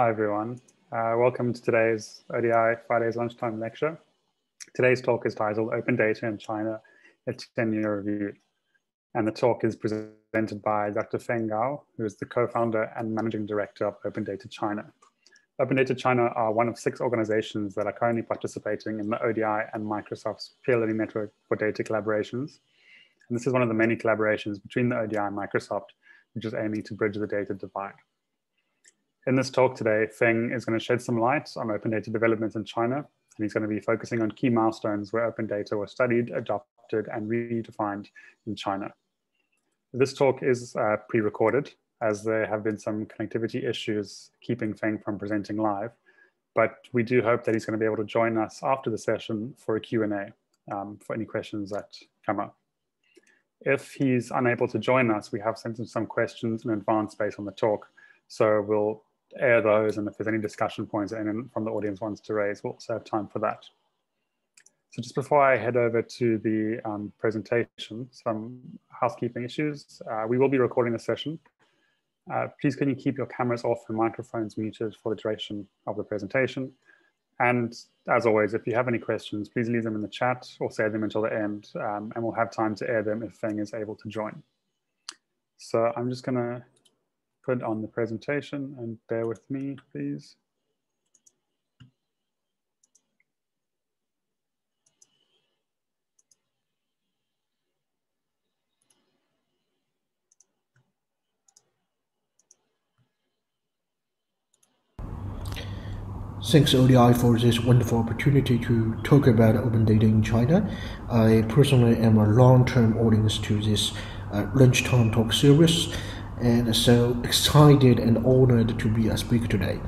Hi, everyone. Uh, welcome to today's ODI Friday's lunchtime lecture. Today's talk is titled Open Data in China, a 10-year review. And the talk is presented by Dr. Feng Gao, who is the co-founder and managing director of Open Data China. Open Data China are one of six organizations that are currently participating in the ODI and Microsoft's peer learning network for data collaborations. And this is one of the many collaborations between the ODI and Microsoft, which is aiming to bridge the data divide. In this talk today, Feng is going to shed some light on open data developments in China, and he's going to be focusing on key milestones where open data was studied, adopted, and redefined in China. This talk is uh, pre-recorded, as there have been some connectivity issues keeping Feng from presenting live, but we do hope that he's going to be able to join us after the session for a Q&A um, for any questions that come up. If he's unable to join us, we have sent him some questions in advance based on the talk, so we'll air those, and if there's any discussion points anyone from the audience wants to raise, we'll also have time for that. So just before I head over to the um, presentation, some housekeeping issues. Uh, we will be recording the session. Uh, please can you keep your cameras off and microphones muted for the duration of the presentation. And as always, if you have any questions, please leave them in the chat or save them until the end, um, and we'll have time to air them if Feng is able to join. So I'm just gonna put on the presentation and bear with me, please. Thanks ODI for this wonderful opportunity to talk about open data in China. I personally am a long-term audience to this uh, lunchtime talk series and so excited and honored to be a speaker today.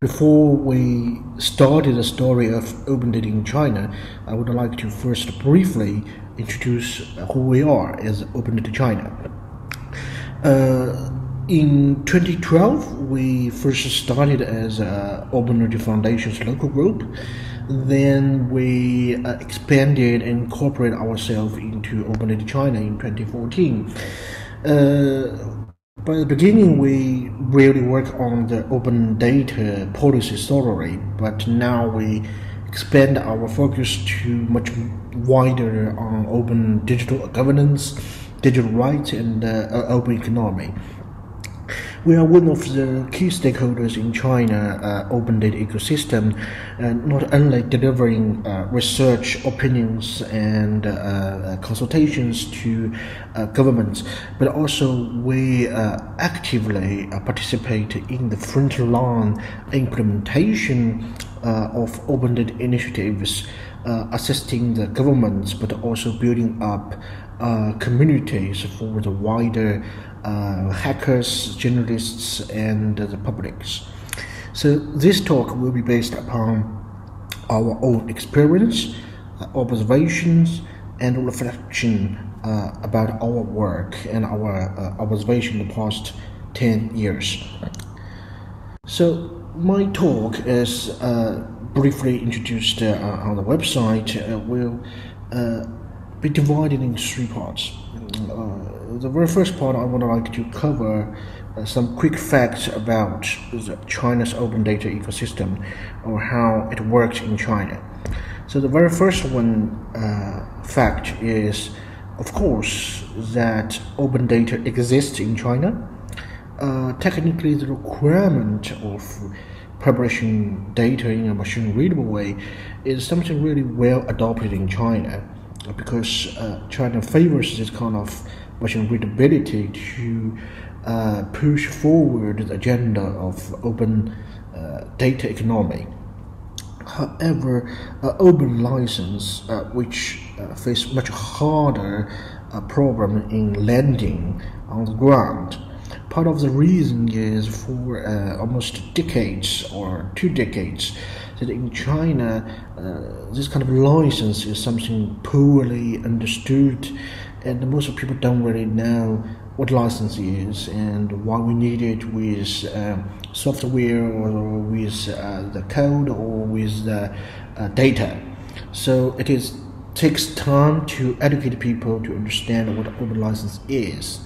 Before we started the story of open data in China, I would like to first briefly introduce who we are as Open Data China. Uh, in 2012, we first started as uh, Open Data Foundation's local group. Then we uh, expanded and incorporated ourselves into Open Data China in 2014. Uh, by the beginning, we really work on the open data policy thoroughly, but now we expand our focus to much wider on open digital governance, digital rights, and uh, open economy. We are one of the key stakeholders in China uh, open data ecosystem, and not only delivering uh, research, opinions, and uh, uh consultations to uh, governments, but also we uh, actively participate in the front line implementation of open data initiatives, assisting the governments, but also building up communities for the wider uh, hackers, journalists, and the publics. So this talk will be based upon our own experience, uh, observations, and reflection uh, about our work and our uh, observation in the past 10 years. So my talk is uh, briefly introduced uh, on the website will be divided in three parts. Uh, the very first part I would like to cover uh, some quick facts about China's open data ecosystem or how it works in China. So the very first one uh, fact is, of course, that open data exists in China. Uh, technically, the requirement of publishing data in a machine readable way is something really well adopted in China because uh, China favors this kind of machine readability to uh, push forward the agenda of open uh, data economy. However, uh, open license, uh, which uh, face much harder problem in landing on the ground, part of the reason is for almost decades or two decades that in China, uh, this kind of license is something poorly understood, and most of people don't really know what license is and why we need it with uh, software or with uh, the code or with the uh, data. So it is takes time to educate people to understand what open license is.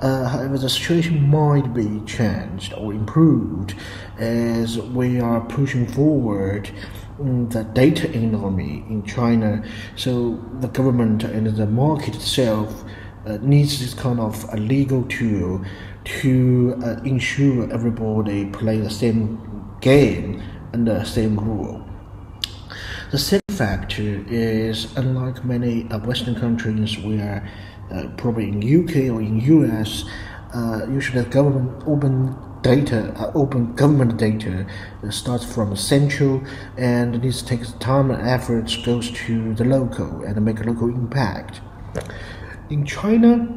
Uh, however, the situation might be changed or improved as we are pushing forward the data economy in China. So the government and the market itself uh, needs this kind of a legal tool to uh, ensure everybody play the same game and the same rule. The second factor is, unlike many uh, Western countries where uh, probably in UK or in US, uh, usually government open data, uh, open government data starts from central and this takes time and efforts goes to the local and make a local impact. In China,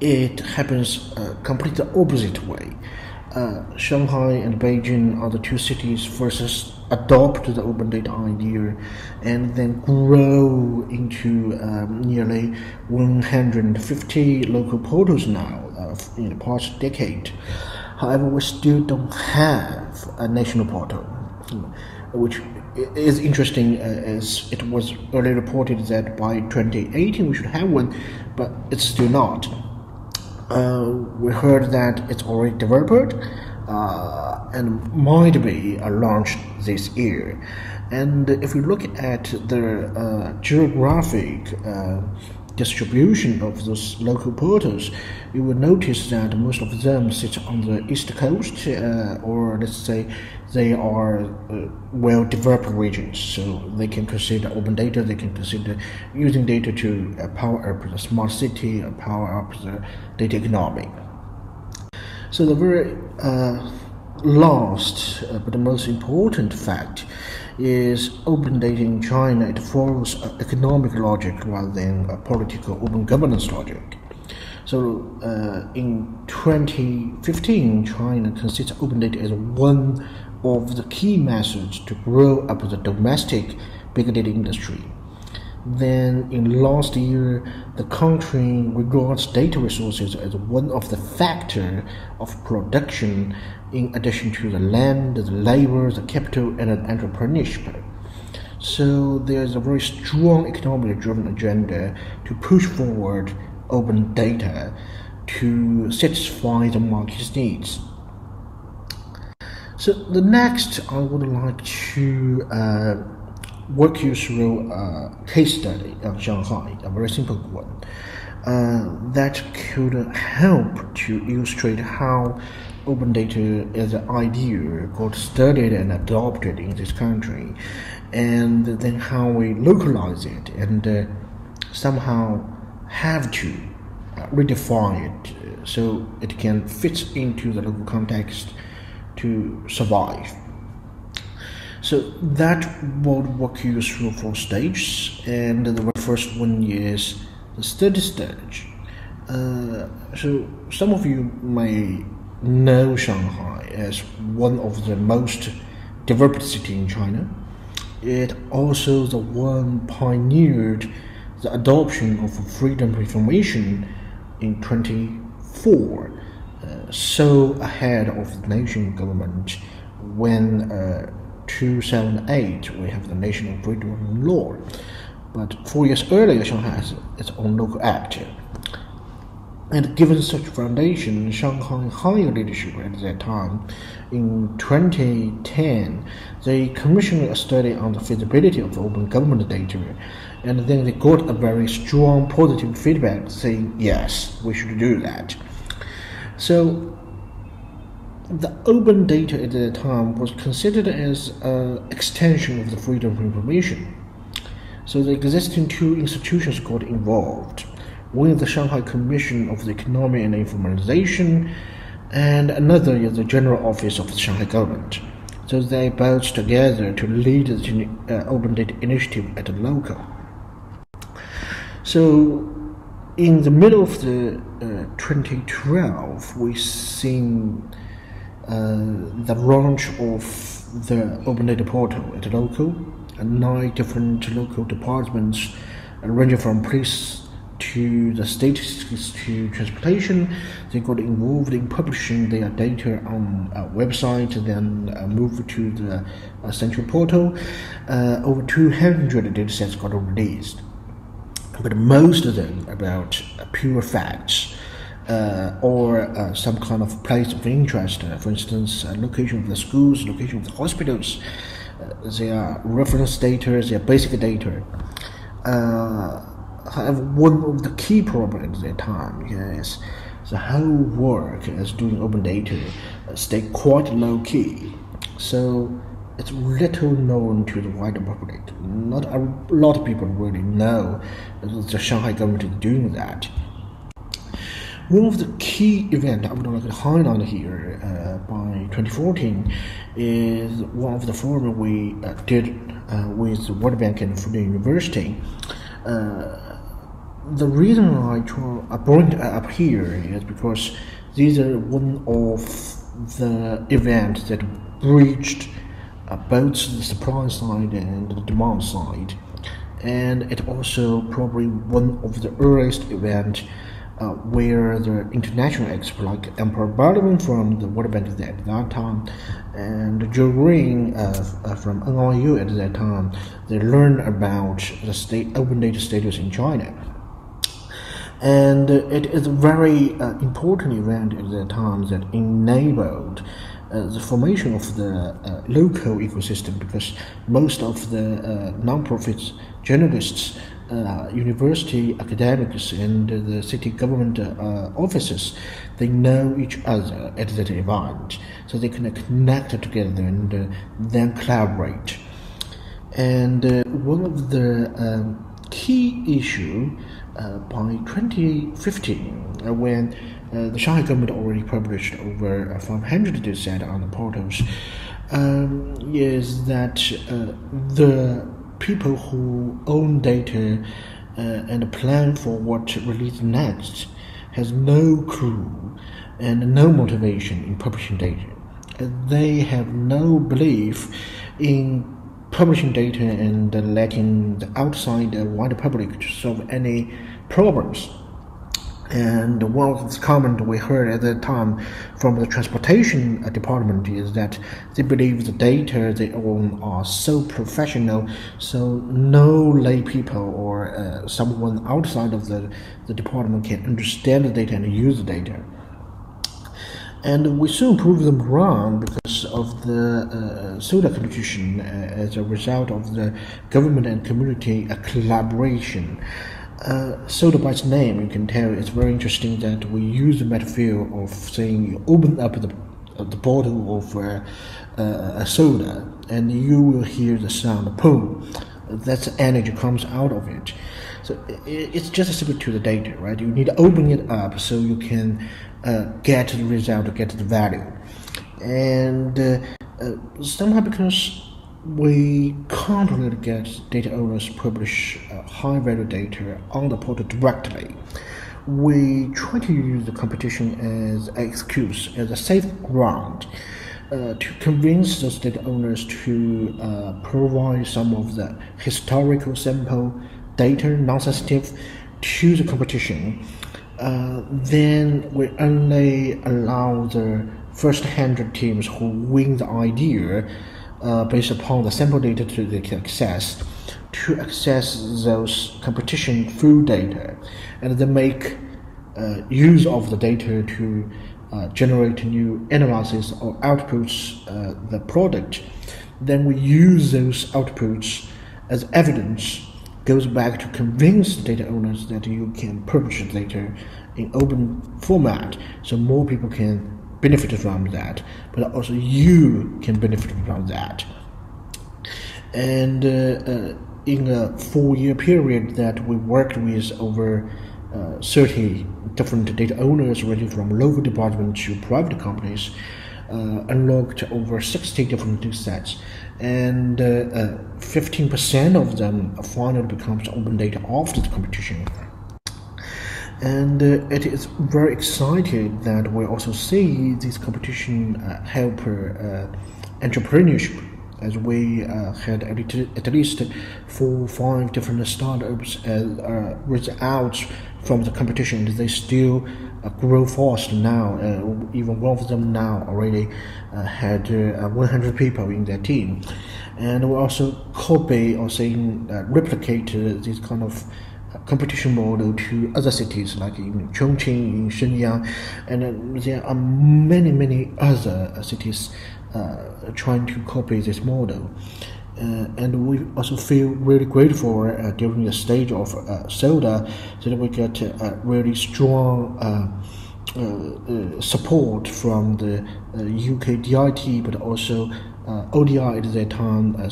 it happens uh, completely opposite way. Uh, Shanghai and Beijing are the two cities first adopt the open data idea and then grow into um, nearly 150 local portals now uh, in the past decade. However, we still don't have a national portal, which is interesting uh, as it was earlier reported that by 2018 we should have one, but it's still not. Uh, we heard that it's already developed uh, and might be uh, launched this year. And if we look at the uh, geographic uh, distribution of those local portals, you will notice that most of them sit on the east coast, uh, or let's say they are uh, well developed regions. So they can consider open data, they can consider using data to uh, power up the smart city, uh, power up the data economy. So the very uh, last uh, but the most important fact is open data in China, it follows economic logic rather than a political open governance logic. So uh, in 2015, China considers open data as one of the key methods to grow up the domestic big data industry. Then in last year, the country regards data resources as one of the factor of production in addition to the land, the labor, the capital, and the entrepreneurship. So there's a very strong economically driven agenda to push forward open data to satisfy the market's needs. So the next, I would like to uh, walk you through a case study of Shanghai, a very simple one, uh, that could help to illustrate how open data as an idea got studied and adopted in this country, and then how we localize it and uh, somehow have to uh, redefine it uh, so it can fit into the local context to survive. So that will walk you through four stages, and the first one is the study stage. Uh, so some of you may know Shanghai as one of the most developed city in China. It also the one pioneered the adoption of freedom of information in 24, uh, so ahead of the nation government when uh, 2008 we have the National Freedom Law. But four years earlier, Shanghai has its own local act and given such foundation, Shanghai Higher Leadership at that time, in 2010, they commissioned a study on the feasibility of open government data, and then they got a very strong positive feedback saying, yes, we should do that. So, the open data at that time was considered as an extension of the freedom of information. So the existing two institutions got involved with the Shanghai Commission of the Economy and Informatization, and another is the General Office of the Shanghai government. So they both together to lead the uh, Open Data Initiative at the local. So in the middle of the uh, 2012, we've seen the launch of the Open Data Portal at the local, nine different local departments, ranging from police to the statistics to transportation. They got involved in publishing their data on a website, then uh, moved to the uh, central portal. Uh, over 200 datasets got released, but most of them about pure facts. Uh, or uh, some kind of place of interest, uh, for instance, location of the schools, location of the hospitals, their reference data, their basic data. however, one of the key problems at that time is the whole work as doing open data stay quite low key. So it's little known to the wider public. Not a lot of people really know the Shanghai government is doing that. One of the key events I would like to highlight here uh, by 2014 is one of the forum we uh, did uh, with World Bank and Fudan University. Uh, the reason I, try, I brought it up here is because these are one of the events that breached uh, both the supply side and the demand side. And it also probably one of the earliest events uh, where the international experts like Emperor Baldwin from the World Bank at that time and Joe Green uh, uh, from NYU at that time, they learned about the state open data status in China. And it is a very uh, important event at that time that enabled uh, the formation of the uh, local ecosystem because most of the uh, non-profit journalists, uh, university academics, and the city government uh, officers, they know each other at that event, so they can connect together and uh, then collaborate. And one of the um, key issue by 2015, when uh, the Shanghai government already published over uh, 500 data on the portals. Um, is that uh, the people who own data uh, and plan for what to release next has no clue and no motivation in publishing data. They have no belief in publishing data and letting the outside the wider public to solve any problems. And one of the comment we heard at that time from the transportation department is that they believe the data they own are so professional, so no lay people or uh, someone outside of the, the department can understand the data and use the data. And we soon proved them wrong because of the uh, soda competition uh, as a result of the government and community collaboration. Uh, soda by its name, you can tell it's very interesting that we use the metaphor of saying you open up the, uh, the bottle of uh, a soda and you will hear the sound boom. That's energy comes out of it. So it, it's just similar to the data, right? You need to open it up so you can uh, get the result, get the value. And uh, somehow because we can't really get data owners publish uh, high value data on the portal directly. We try to use the competition as an excuse, as a safe ground uh, to convince those data owners to uh, provide some of the historical sample data, non-sensitive, to the competition. Uh, then we only allow the first 100 teams who win the idea uh, based upon the sample data to they can access to access those competition through data and then make uh, use of the data to uh, generate new analysis or outputs uh, the product. Then we use those outputs as evidence goes back to convince data owners that you can publish data in open format so more people can benefit from that, but also you can benefit from that. And uh, uh, in a four-year period that we worked with over uh, 30 different data owners, ranging from local departments to private companies, uh, unlocked over 60 different data sets, and 15% uh, uh, of them finally becomes open data after the competition and uh, it is very exciting that we also see this competition uh, help uh, entrepreneurship as we uh, had at least four five different startups as uh, results from the competition. They still uh, grow fast now even one of them now already had 100 people in their team. And we also copy or saying replicate this kind of competition model to other cities like in Chongqing, in Shenyang, and there are many, many other cities uh, trying to copy this model. Uh, and we also feel really grateful uh, during the stage of uh, SODA that we get a really strong uh, support from the UK DIT, but also ODI at that time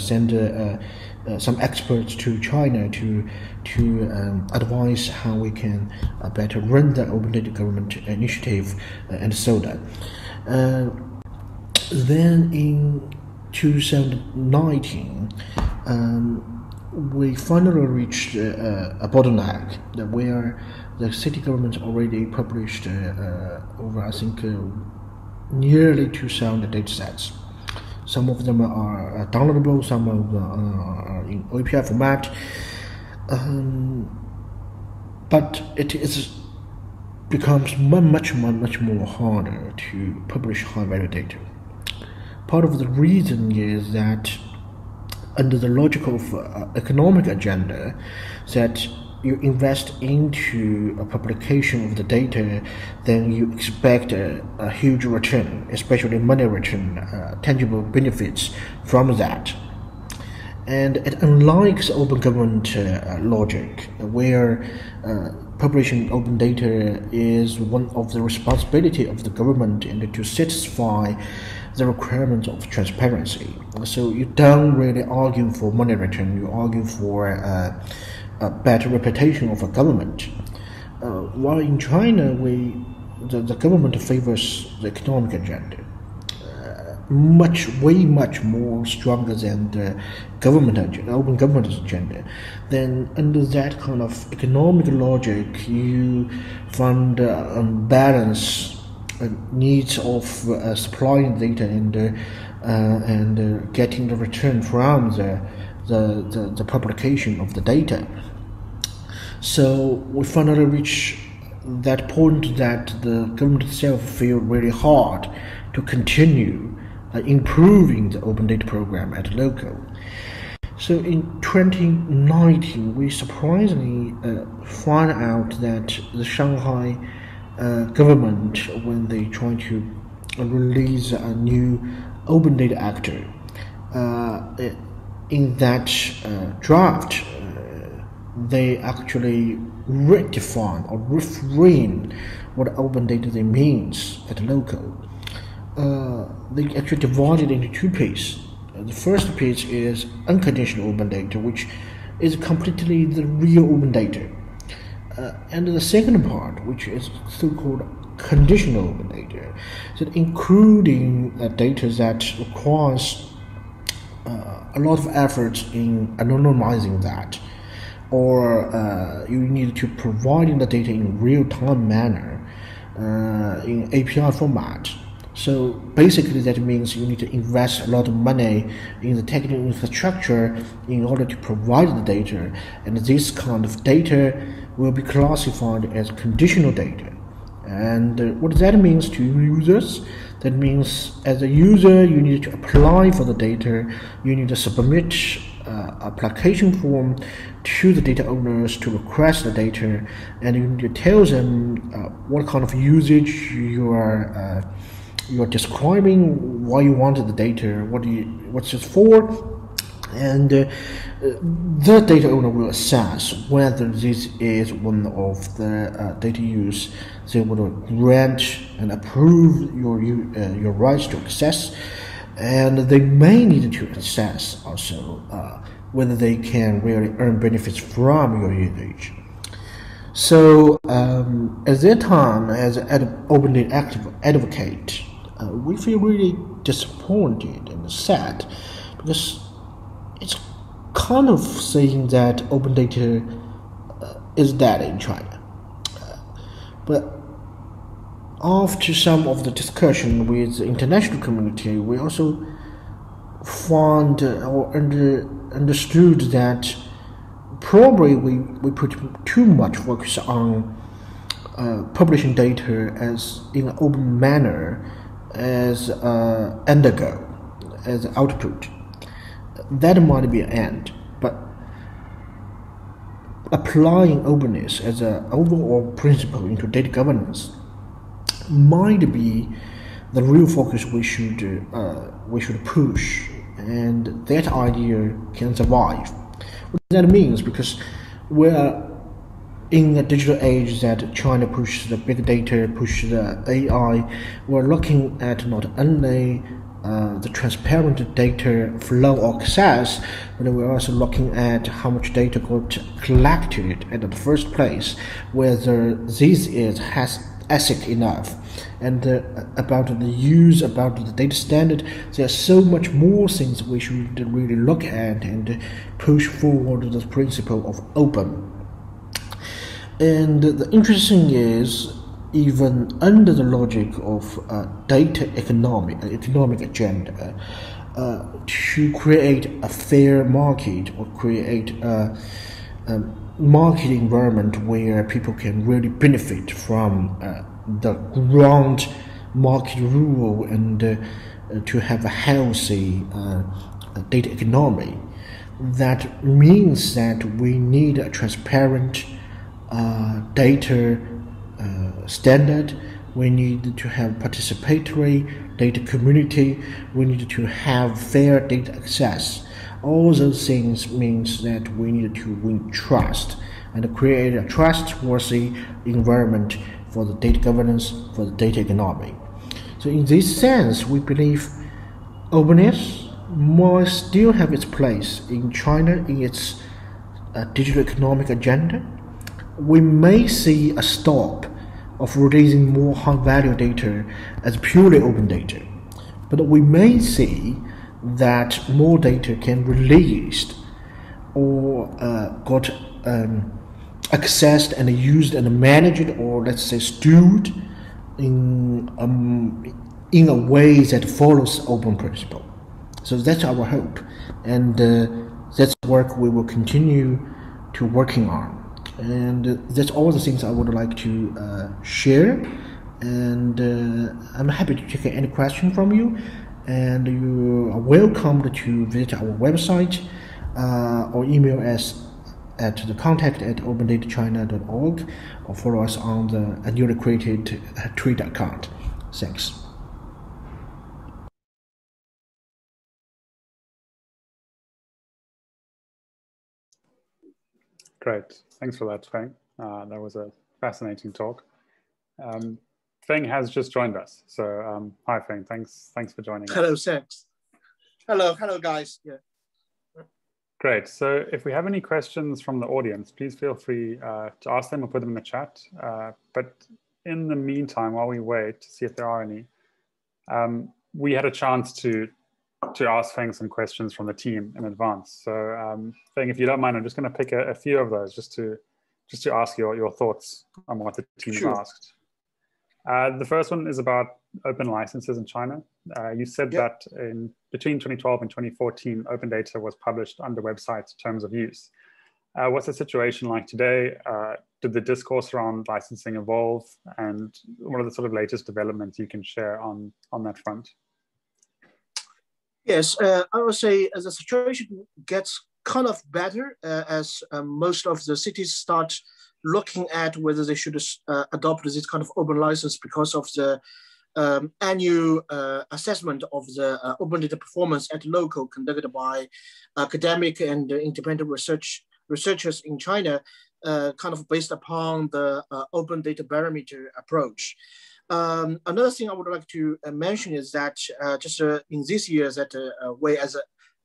sent some experts to China to to um, advise how we can better run the open data government initiative and SODA. then in 2019, um, we finally reached uh, a bottleneck that where the city government already published uh, uh, over, I think, uh, nearly 2,000 data sets. Some of them are uh, downloadable, some of them are in API format. Um, but it is becomes much, much, much more harder to publish high value data. Part of the reason is that under the logic of uh, economic agenda, that you invest into a publication of the data, then you expect a, a huge return, especially money return, uh, tangible benefits from that. And it unlikes open government uh, logic, where uh, publishing open data is one of the responsibility of the government and to satisfy the requirements of transparency. So you don't really argue for money return, you argue for uh, a better reputation of a government. Uh, while in China, we the, the government favors the economic agenda uh, much, way much more stronger than the government agenda, open government agenda. Then under that kind of economic logic, you find uh, unbalance uh, needs of uh, supplying data and uh, and getting the return from the, the, the, the publication of the data. So we finally reach that point that the government itself feel really hard to continue uh, improving the open data program at local. So in 2019, we surprisingly uh, found out that the Shanghai uh, government when they try to release a new open data actor. Uh, in that uh, draft, uh, they actually redefine or reframe what open data means at local. Uh, they actually divided into two pieces. the first piece is unconditional open data, which is completely the real open data uh, and the second part, which is so-called conditional open data, so including uh, data that requires uh, a lot of effort in anonymizing that, or uh, you need to provide the data in real-time manner uh, in API format. So basically, that means you need to invest a lot of money in the technical infrastructure in order to provide the data, and this kind of data will be classified as conditional data. And uh, what that means to users? That means as a user, you need to apply for the data, you need to submit uh, application form to the data owners to request the data, and you need to tell them uh, what kind of usage you are uh, you are describing, why you wanted the data, what you what's it for, and uh, the data owner will assess whether this is one of the uh, data use they will grant and approve your uh, your rights to access. And they may need to assess also uh, whether they can really earn benefits from your usage. So um, at that time as an open data active advocate uh, we feel really disappointed and sad because it's kind of saying that open data uh, is dead in China. Uh, but after some of the discussion with the international community, we also found or under, understood that probably we, we put too much focus on uh, publishing data as in an open manner as uh, undergo as output that might be an end. But applying openness as an overall principle into data governance might be the real focus we should uh, we should push, and that idea can survive. What that means because we're in a digital age that China pushes the big data, pushes the AI, we're looking at not only uh, the transparent data flow access, but we're also looking at how much data got collected at the first place, whether this is has asset enough, and uh, about the use, about the data standard. There are so much more things we should really look at and push forward the principle of open. And the interesting is even under the logic of uh, data economic economic agenda, uh, to create a fair market or create a, a, market environment where people can really benefit from uh, the ground market rule and uh, to have a healthy uh, data economy. That means that we need a transparent uh, data uh, standard. We need to have participatory data community. We need to have fair data access. All those things means that we need to win trust and create a trustworthy environment for the data governance, for the data economy. So in this sense, we believe openness must still have its place in China in its uh, digital economic agenda we may see a stop of releasing more high value data as purely open data, but we may see that more data can released or uh, got um, accessed and used and managed or let's say stored in um, in a way that follows open principle. So that's our hope, and uh, that's work we will continue to working on and that's all the things I would like to uh, share. And uh, I'm happy to take any question from you. And you are welcome to visit our website uh, or email us at the contact at opendatachina.org or follow us on the newly created uh, Twitter account. Thanks. Great. Thanks for that, Feng. Uh, that was a fascinating talk. Um, Feng has just joined us. So um, hi, Feng. Thanks. Thanks for joining hello, us. Hello, thanks. Hello, hello, guys. Yeah. Great. So if we have any questions from the audience, please feel free uh, to ask them or put them in the chat. Uh, but in the meantime, while we wait to see if there are any, um, we had a chance to to ask Feng some questions from the team in advance. So um, Feng, if you don't mind, I'm just going to pick a, a, few of those just to just to ask your, your thoughts on what the team sure. asked. Uh, the first one is about open licenses in China. Uh, you said yep. that in between 2012 and 2014, open data was published under websites terms of use. Uh, what's the situation like today? Uh, did the discourse around licensing evolve? And what are the sort of latest developments you can share on, on that front? Yes, uh, I would say as the situation gets kind of better uh, as um, most of the cities start looking at whether they should uh, adopt this kind of open license because of the um, annual uh, assessment of the uh, open data performance at local conducted by academic and independent research researchers in China, uh, kind of based upon the open data barometer approach. Um, another thing I would like to uh, mention is that uh, just uh, in this year that uh, we as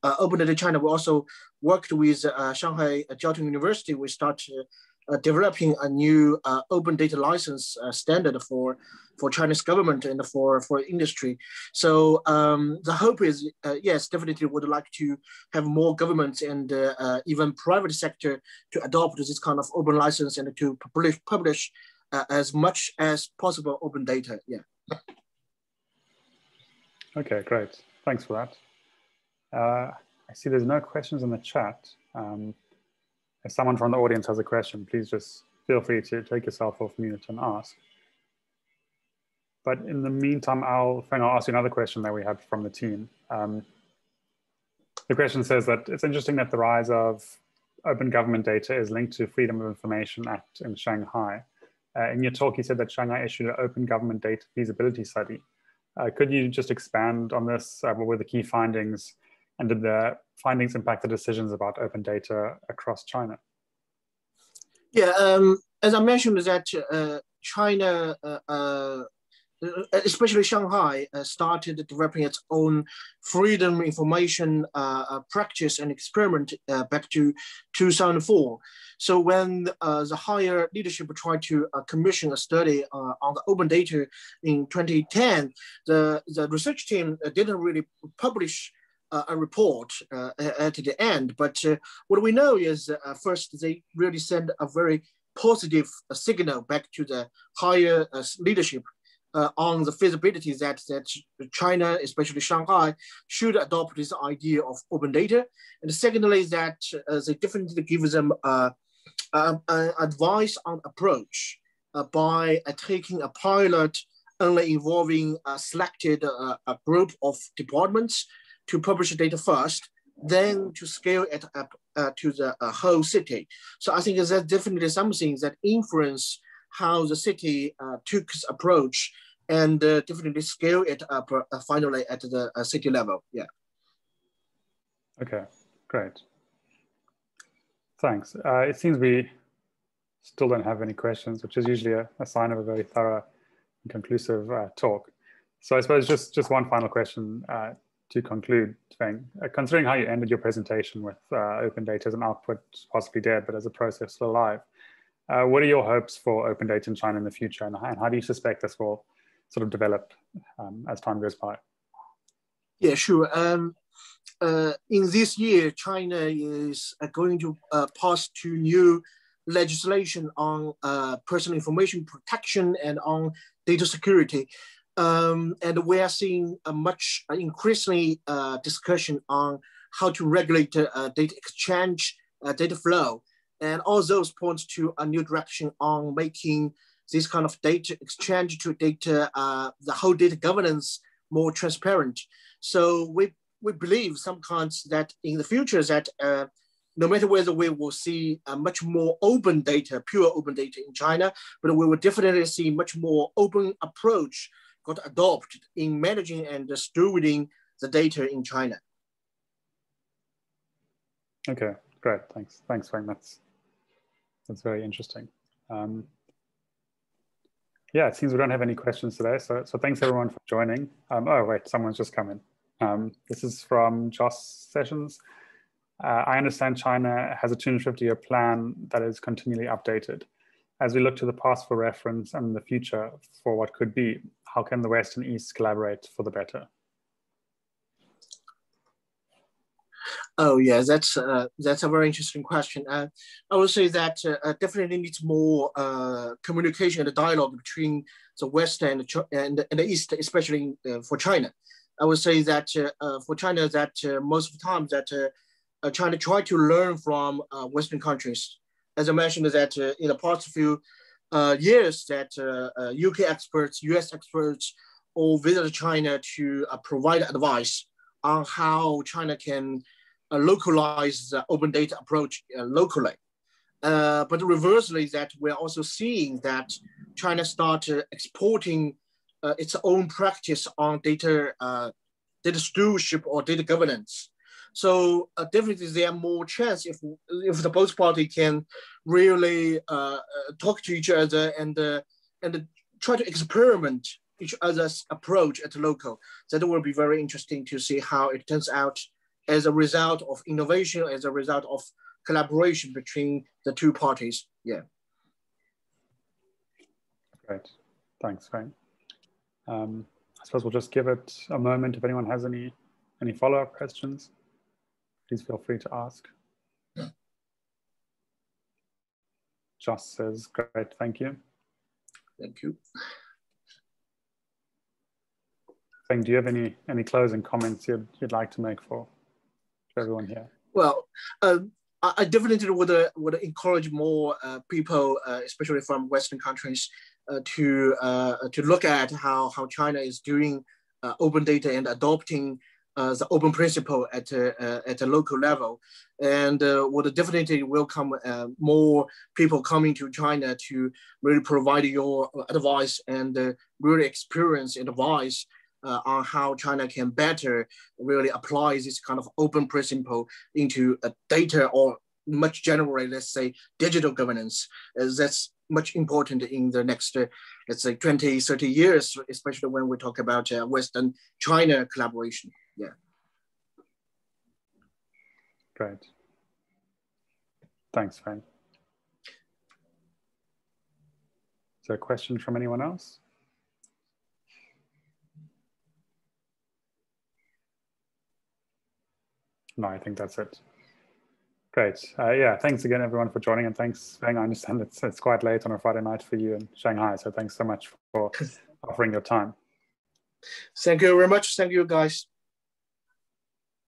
uh, Open Data China, we also worked with uh, Shanghai Jiao Tong University. We start developing a new open data license standard for for Chinese government and for for industry. So um, the hope is yes, definitely would like to have more governments and even private sector to adopt this kind of open license and to publish publish uh, as much as possible open data. Yeah. Okay, great. Thanks for that. Uh, I see there's no questions in the chat. Um, if someone from the audience has a question, please just feel free to take yourself off mute and ask. But in the meantime, I'll, I'll ask you another question that we had from the team. Um, the question says that it's interesting that the rise of open government data is linked to Freedom of Information Act in Shanghai. Uh, in your talk, you said that Shanghai issued an open government data feasibility study. Uh, could you just expand on this? Uh, what were the key findings? And did the findings impact the decisions about open data across China? Yeah, um, as I mentioned, that uh, China uh, uh, especially Shanghai, uh, started developing its own freedom information uh, uh practice and experiment uh, back to 2004. So when uh, the higher leadership tried to commission a study on the open data in 2010, the, the research team didn't really publish a report at the end. But what we know is first, they really send a very positive signal back to the higher leadership uh, on the feasibility that, that China, especially Shanghai, should adopt this idea of open data. And secondly, that uh, they definitely give them uh, advice on approach uh, by uh, taking a pilot only involving a selected uh, a group of departments to publish the data first, then to scale it up to the whole city. So I think that's definitely something that influence how the city uh, took its approach and uh, definitely scale it up uh, finally at the uh, city level. Yeah. Okay, great. Thanks. Uh, it seems we still don't have any questions, which is usually a, a sign of a very thorough and conclusive uh, talk. So I suppose just, just one final question uh, to conclude, Feng. considering how you ended your presentation with open data as an output possibly dead, but as a process still alive, uh, what are your hopes for open data in China in the future, and, and how do you suspect this will sort of develop um, as time goes by? Yeah, sure. Um, uh, in this year, China is uh, going to uh, pass two new legislation on uh, personal information protection and on data security. Um, and we are seeing a much increasingly uh, discussion on how to regulate data exchange, data flow, and all those point to a new direction on making this kind of data exchange to data, uh, the whole data governance more transparent. So we, we believe some kinds that in the future that uh, no matter whether we will see a much more open data, pure open data in China, but we will definitely see much more open approach got adopted in managing and stewarding the data in China. Okay, great. Thanks. Thanks, very That's that's very interesting. Um, yeah, it seems we don't have any questions today. So, so thanks everyone for joining. Um, oh, wait, someone's just come in. Um, this is from Joss Sessions. Uh, I understand China has a 250 year plan that is continually updated. As we look to the past for reference and the future for what could be, how can the West and East collaborate for the better? Oh yeah, that's uh, that's a very interesting question. Uh, I would say that uh, uh definitely needs more uh, communication and dialogue between the West and the, and, and the East, especially uh, for China. I would say that for China, that most of the time that China try to learn from Western countries. As I mentioned, that in the past few years, that UK experts, US experts, all visit China to provide advice on how China can uh, localize the open data approach uh, locally. Uh, but reversely, that we're also seeing that China started exporting its own practice on data, data stewardship or data governance. So uh, definitely there are more chance if if the both party can really uh, talk to each other and uh, and try to experiment each other's approach at local. That will be very interesting to see how it turns out as a result of innovation, as a result of collaboration between the two parties. Yeah. Great. Thanks, Frank. Um, I suppose we'll just give it a moment. If anyone has any any follow-up questions, please feel free to ask. Yeah. Joss says, great, thank you. Thank you. Frank, do you have any any closing comments you'd, you'd like to make for for everyone here? Well, um, I definitely would uh, would encourage more uh, people, uh, especially from Western countries, uh, to uh, to look at how how China is doing uh, open data and adopting the open principle at a, at a local level. And would definitely welcome more people coming to China to really provide your advice and really experience and advice uh, on how China can better really apply this kind of open principle into a data or much generally, let's say, digital governance. that's much important in the next, uh, let's say, 20, 30 years, especially when we talk about uh, Western China collaboration. Yeah. Great. Thanks, Frank. Is there a question from anyone else? No, I think that's it. Great. Uh, yeah, thanks again, everyone, for joining. And thanks, Feng. I understand it's, it's quite late on a Friday night for you in Shanghai. So thanks so much for offering your time. Thank you very much. Thank you, guys.